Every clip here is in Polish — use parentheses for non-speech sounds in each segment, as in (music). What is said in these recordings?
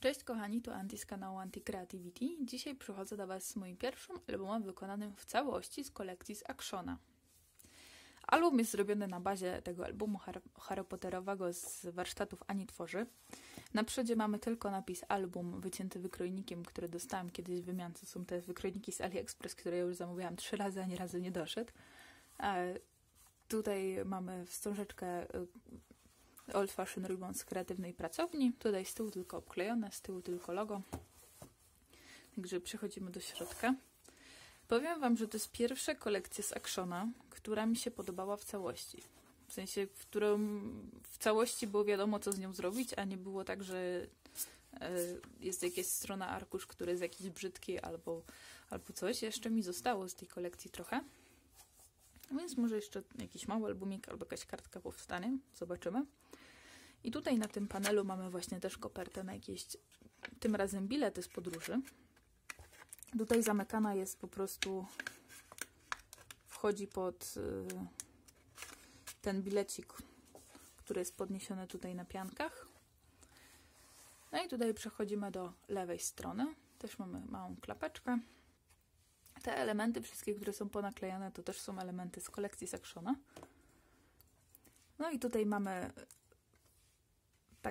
Cześć kochani, to Anty z kanału Anti Creativity. Dzisiaj przychodzę do Was z moim pierwszym albumem wykonanym w całości z kolekcji z Actiona. Album jest zrobiony na bazie tego albumu Har Harry Potterowego z warsztatów Ani Tworzy. Na przodzie mamy tylko napis album wycięty wykrojnikiem, który dostałam kiedyś w wymiance. Są te wykrojniki z AliExpress, które ja już zamówiłam trzy razy, a nie razy nie doszedł. E, tutaj mamy wstążeczkę y, Old Fashion Ribbon z kreatywnej pracowni. Tutaj z tyłu tylko obklejone, z tyłu tylko logo. Także przechodzimy do środka. Powiem Wam, że to jest pierwsza kolekcja z Actiona, która mi się podobała w całości. W sensie, w którą w całości było wiadomo, co z nią zrobić, a nie było tak, że e, jest jakaś strona arkusz, który jest jakiś brzydki albo, albo coś. Jeszcze mi zostało z tej kolekcji trochę. Więc może jeszcze jakiś mały albumik albo jakaś kartka powstanie. Zobaczymy. I tutaj na tym panelu mamy właśnie też kopertę na jakieś, tym razem bilety z podróży. Tutaj zamykana jest po prostu, wchodzi pod y, ten bilecik, który jest podniesiony tutaj na piankach. No i tutaj przechodzimy do lewej strony. Też mamy małą klapeczkę. Te elementy, wszystkie, które są ponaklejane, to też są elementy z kolekcji Saxona. No i tutaj mamy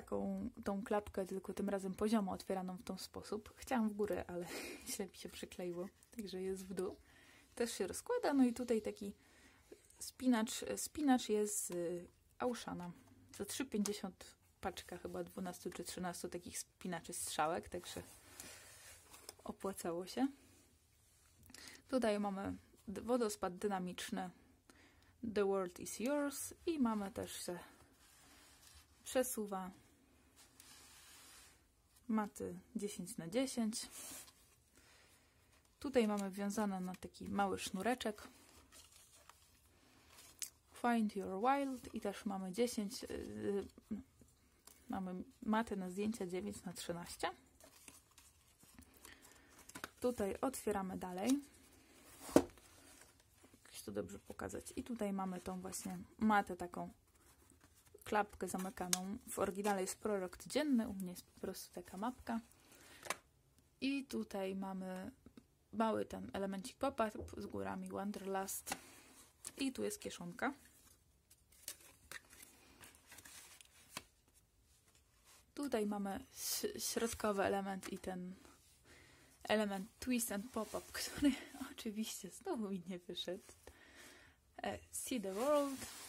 taką tą klapkę, tylko tym razem poziomo otwieraną w ten sposób. Chciałam w górę, ale (laughs) źle mi się przykleiło, także jest w dół. Też się rozkłada, no i tutaj taki spinacz, spinacz jest z Auszana. Za 3,50 paczka chyba 12 czy 13 takich spinaczy strzałek, także opłacało się. Tutaj mamy wodospad dynamiczny The World is Yours i mamy też się przesuwa maty 10 na 10 tutaj mamy wiązane na taki mały sznureczek. Find Your Wild i też mamy 10 yy, mamy maty na zdjęcia 9 na 13 tutaj otwieramy dalej. Jak to dobrze pokazać. I tutaj mamy tą właśnie matę taką klapkę zamykaną. W oryginale jest prorok dzienny, u mnie jest po prostu taka mapka. I tutaj mamy mały ten elemencik pop-up z górami Wanderlust. I tu jest kieszonka. Tutaj mamy środkowy element i ten element twist and pop-up, który (laughs) oczywiście znowu mi nie wyszedł. E, See the world.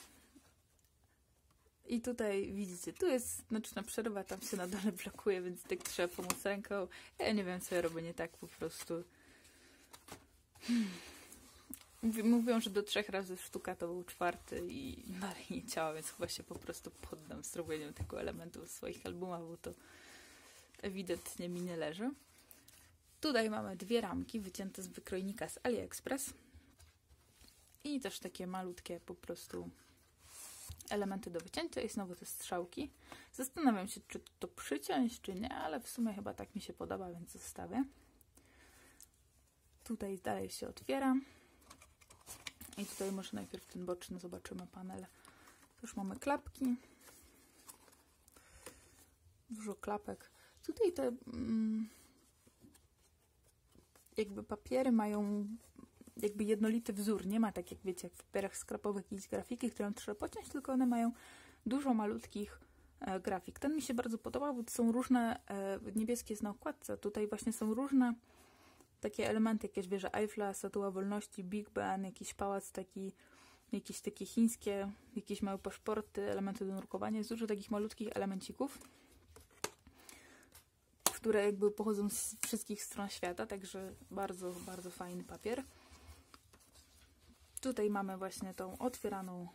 I tutaj widzicie, tu jest nocna przerwa, tam się na dole blokuje, więc tak trzeba pomóc ręką. Ja nie wiem, co ja robię nie tak po prostu. Hmm. Mówią, że do trzech razy sztuka to był czwarty i dalej nie ciała, więc chyba się po prostu poddam zrobieniu tego elementu w swoich albumach, bo to ewidentnie mi nie leży. Tutaj mamy dwie ramki wycięte z wykrojnika z AliExpress i też takie malutkie po prostu elementy do wycięcia i znowu te strzałki. Zastanawiam się, czy to przyciąć, czy nie, ale w sumie chyba tak mi się podoba, więc zostawię. Tutaj dalej się otwiera. I tutaj może najpierw ten boczny zobaczymy panel. Już mamy klapki. Dużo klapek. Tutaj te mm, jakby papiery mają jakby jednolity wzór. Nie ma tak jak wiecie, jak w papierach skrapowych jakieś grafiki, które trzeba pociąć, tylko one mają dużo malutkich e, grafik. Ten mi się bardzo podobał, bo to są różne, e, niebieskie jest na okładce, tutaj właśnie są różne takie elementy, jakieś wieże Eiffla, Statua Wolności, Big Ben, jakiś pałac taki, jakieś takie chińskie, jakieś małe paszporty, elementy do nurkowania. Jest dużo takich malutkich elemencików, które jakby pochodzą z wszystkich stron świata, także bardzo, bardzo fajny papier. Tutaj mamy właśnie tą otwieraną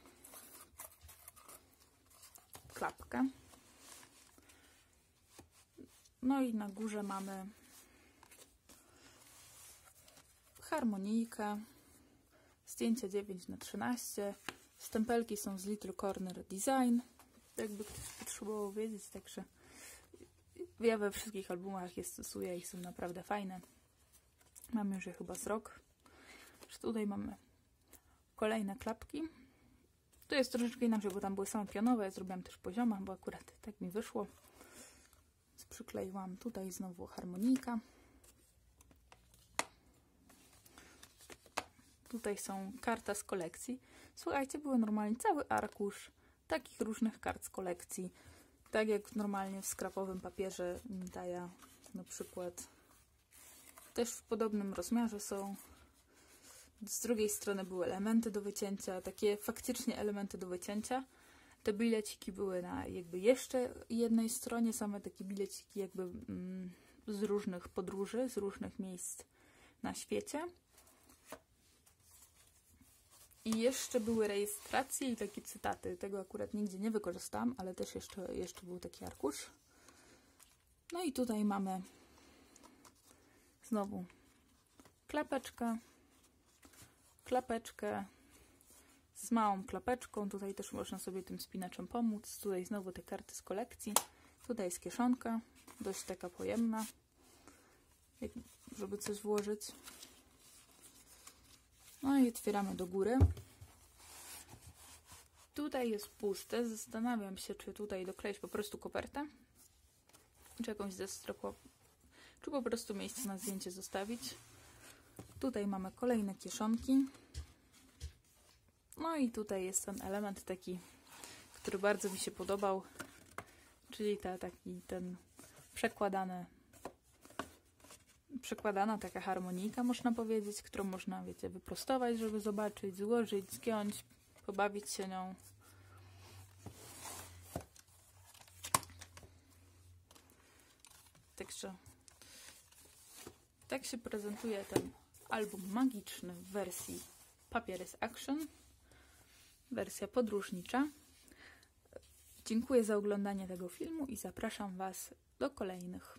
klapkę. No i na górze mamy harmonijkę, zdjęcie 9 na 13 stempelki są z Little Corner Design, jakby ktoś potrzebował wiedzieć, także ja we wszystkich albumach je stosuję i są naprawdę fajne. Mamy już je chyba z rok. Tutaj mamy kolejne klapki. Tu jest troszeczkę inaczej, bo tam były same pionowe, ja zrobiłam też poziomach, bo akurat tak mi wyszło. przykleiłam tutaj znowu harmonika. Tutaj są karta z kolekcji. Słuchajcie, były normalnie cały arkusz takich różnych kart z kolekcji. Tak jak normalnie w skrapowym papierze daje na przykład też w podobnym rozmiarze są. Z drugiej strony były elementy do wycięcia, takie faktycznie elementy do wycięcia. Te bileciki były na jakby jeszcze jednej stronie, same takie bileciki jakby mm, z różnych podróży, z różnych miejsc na świecie. I jeszcze były rejestracje i takie cytaty. Tego akurat nigdzie nie wykorzystałam, ale też jeszcze, jeszcze był taki arkusz. No i tutaj mamy znowu klapeczkę, klapeczkę z małą klapeczką. Tutaj też można sobie tym spinaczem pomóc. Tutaj znowu te karty z kolekcji. Tutaj jest kieszonka, dość taka pojemna, żeby coś włożyć. No i otwieramy do góry. Tutaj jest puste. Zastanawiam się, czy tutaj dokleić po prostu kopertę, czy jakąś zestropą, czy po prostu miejsce na zdjęcie zostawić. Tutaj mamy kolejne kieszonki. No i tutaj jest ten element taki, który bardzo mi się podobał, czyli ta, taki ten przekładany przekładana taka harmonika, można powiedzieć, którą można, wiecie, wyprostować, żeby zobaczyć, złożyć, zgiąć, pobawić się nią. Także tak się prezentuje ten album magiczny w wersji Papieres Action, wersja podróżnicza. Dziękuję za oglądanie tego filmu i zapraszam Was do kolejnych.